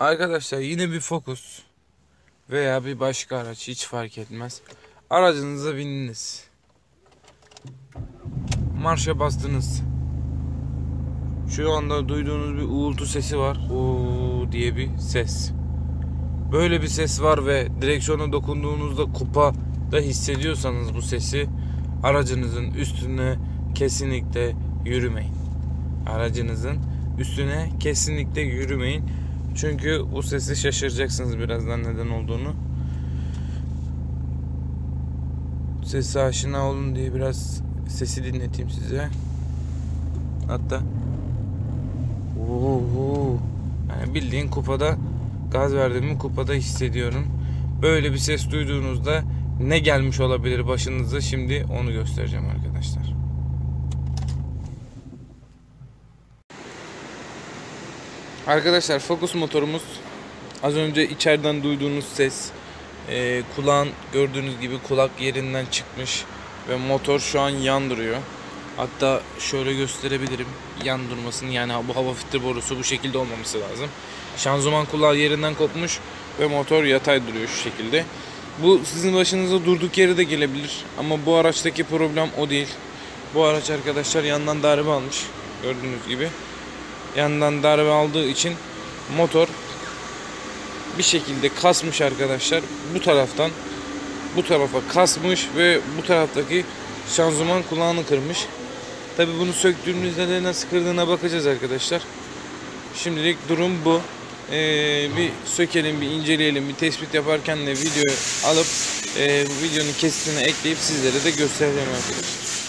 Arkadaşlar yine bir Focus veya bir başka araç hiç fark etmez. Aracınıza bindiniz. Marşa bastınız. Şu anda duyduğunuz bir uğultu sesi var. Oo diye bir ses. Böyle bir ses var ve direksiyona dokunduğunuzda kupa da hissediyorsanız bu sesi aracınızın üstüne kesinlikle yürümeyin. Aracınızın üstüne kesinlikle yürümeyin. Çünkü bu sesi şaşıracaksınız birazdan neden olduğunu. Sesi aşina olun diye biraz sesi dinleteyim size. Hatta Oho. Yani bildiğin kupada gaz verdiğimi kupada hissediyorum. Böyle bir ses duyduğunuzda ne gelmiş olabilir başınıza şimdi onu göstereceğim arkadaşlar. Arkadaşlar Focus motorumuz az önce içeriden duyduğunuz ses e, kulağın gördüğünüz gibi kulak yerinden çıkmış ve motor şu an yandırıyor. Hatta şöyle gösterebilirim yan durmasını yani bu hava filtre borusu bu şekilde olmaması lazım. Şanzıman kulağı yerinden kopmuş ve motor yatay duruyor şu şekilde. Bu sizin başınıza durduk yere de gelebilir ama bu araçtaki problem o değil. Bu araç arkadaşlar yandan darbe almış gördüğünüz gibi. Yandan darbe aldığı için motor bir şekilde kasmış arkadaşlar. Bu taraftan bu tarafa kasmış ve bu taraftaki şanzıman kulağını kırmış. Tabi bunu söktüğümüzde de nasıl kırdığına bakacağız arkadaşlar. Şimdilik durum bu. Ee, bir sökelim, bir inceleyelim, bir tespit yaparken de videoyu alıp e, videonun kesitini ekleyip sizlere de göstereceğim arkadaşlar.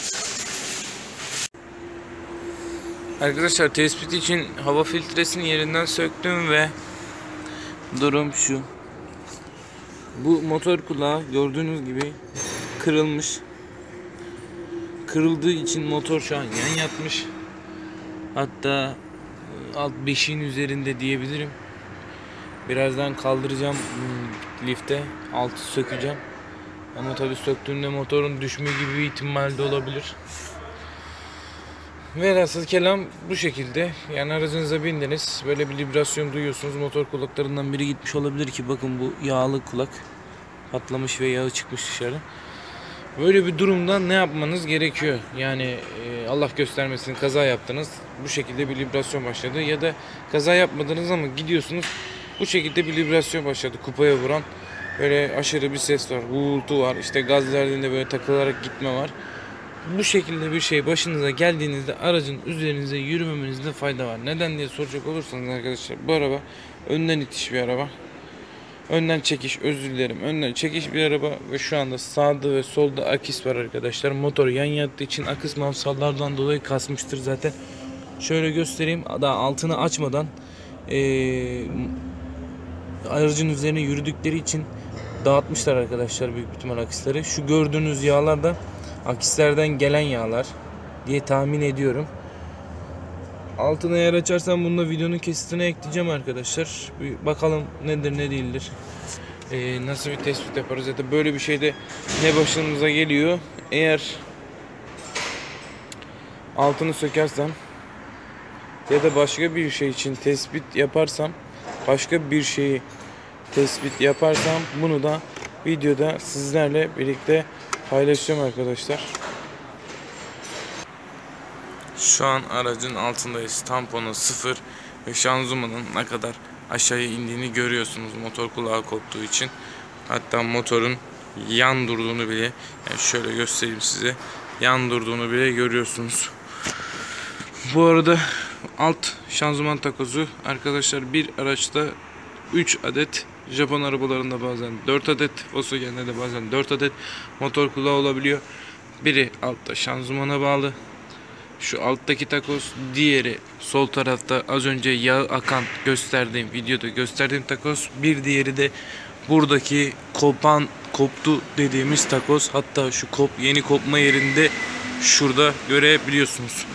Arkadaşlar tespit için hava filtresini yerinden söktüm ve durum şu. Bu motor kulağı gördüğünüz gibi kırılmış. Kırıldığı için motor şu an yan yatmış. Hatta e, alt beşiğin üzerinde diyebilirim. Birazdan kaldıracağım hmm, lifte. Altı sökeceğim. Ama tabii söktüğümde motorun düşme gibi bir ihtimal de olabilir. Velhasıl kelam bu şekilde. Yani aracınıza bindiniz. Böyle bir vibrasyon duyuyorsunuz. Motor kulaklarından biri gitmiş olabilir ki bakın bu yağlı kulak patlamış ve yağı çıkmış dışarı. Böyle bir durumda ne yapmanız gerekiyor? Yani e, Allah göstermesin kaza yaptınız. Bu şekilde bir vibrasyon başladı. Ya da kaza yapmadınız ama gidiyorsunuz. Bu şekilde bir vibrasyon başladı. Kupaya vuran. Böyle aşırı bir ses var. Uğultu var. İşte gaz verdiğinde böyle takılarak gitme var. Bu şekilde bir şey başınıza geldiğinizde aracın üzerinize yürümemenizde fayda var. Neden diye soracak olursanız arkadaşlar bu araba önden itiş bir araba. Önden çekiş özür dilerim. Önden çekiş bir araba ve şu anda sağda ve solda akis var arkadaşlar. Motor yan yattığı için akis mavsallardan dolayı kasmıştır zaten. Şöyle göstereyim. Daha altını açmadan ee, aracın üzerine yürüdükleri için dağıtmışlar arkadaşlar büyük ihtimal akisleri. Şu gördüğünüz yağlar da akislerden gelen yağlar diye tahmin ediyorum. Altına yer açarsam bunda videonun kesitine ekleyeceğim arkadaşlar. Bir bakalım nedir ne değildir. Ee, nasıl bir tespit yaparız ya da böyle bir şeyde ne başımıza geliyor. Eğer altını sökersem ya da başka bir şey için tespit yaparsam başka bir şeyi tespit yaparsam bunu da videoda sizlerle birlikte paylaşacağım arkadaşlar. Şu an aracın altındayız. Tamponu sıfır ve şanzımanın ne kadar aşağıya indiğini görüyorsunuz motor kulağı koptuğu için. Hatta motorun yan durduğunu bile yani şöyle göstereyim size. Yan durduğunu bile görüyorsunuz. Bu arada alt şanzıman takozu arkadaşlar bir araçta 3 adet Japon arabalarında bazen 4 adet Volkswagen'de de bazen 4 adet motor kulağı olabiliyor. Biri altta şanzımana bağlı. Şu alttaki takoz, diğeri sol tarafta az önce yağ akan gösterdiğim videoda gösterdiğim takoz. Bir diğeri de buradaki kopan koptu dediğimiz takoz. Hatta şu kop yeni kopma yerinde şurada görebiliyorsunuz.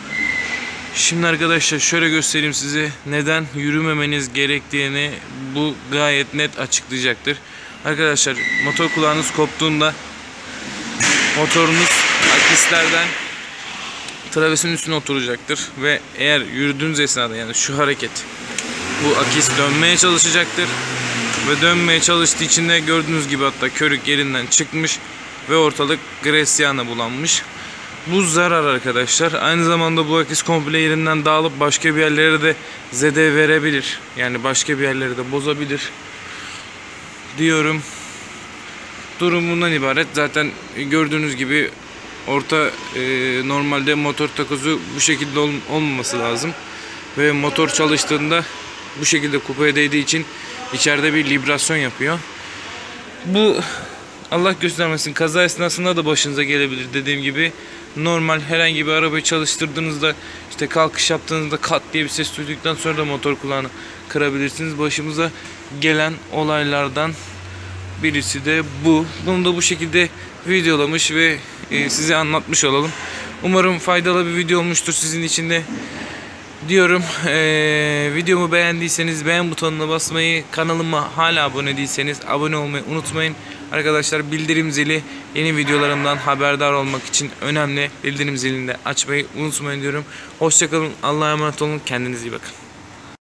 Şimdi arkadaşlar şöyle göstereyim size neden yürümemeniz gerektiğini bu gayet net açıklayacaktır. Arkadaşlar motor kulağınız koptuğunda motorunuz akislerden travesin üstüne oturacaktır ve eğer yürüdüğünüz esnada yani şu hareket bu akis dönmeye çalışacaktır. Ve dönmeye çalıştığı için de gördüğünüz gibi hatta körük yerinden çıkmış ve ortalık gresyana bulanmış. Bu zarar arkadaşlar. Aynı zamanda bu akis komple yerinden dağılıp başka bir yerlere de zede verebilir. Yani başka bir yerleri de bozabilir. Diyorum. Durum bundan ibaret. Zaten gördüğünüz gibi orta e, normalde motor takozu bu şekilde ol- olmaması lazım. Ve motor çalıştığında bu şekilde kupaya değdiği için içeride bir librasyon yapıyor. Bu Allah göstermesin kaza esnasında da başınıza gelebilir dediğim gibi. Normal herhangi bir arabayı çalıştırdığınızda işte kalkış yaptığınızda kat diye bir ses duyduktan sonra da motor kulağını kırabilirsiniz. Başımıza gelen olaylardan birisi de bu. Bunu da bu şekilde videolamış ve e, size anlatmış olalım. Umarım faydalı bir video olmuştur sizin için de diyorum. Eee, videomu beğendiyseniz beğen butonuna basmayı, kanalıma hala abone değilseniz abone olmayı unutmayın. Arkadaşlar bildirim zili yeni videolarımdan haberdar olmak için önemli. Bildirim zilini de açmayı unutmayın diyorum. Hoşçakalın. Allah'a emanet olun. Kendinize iyi bakın.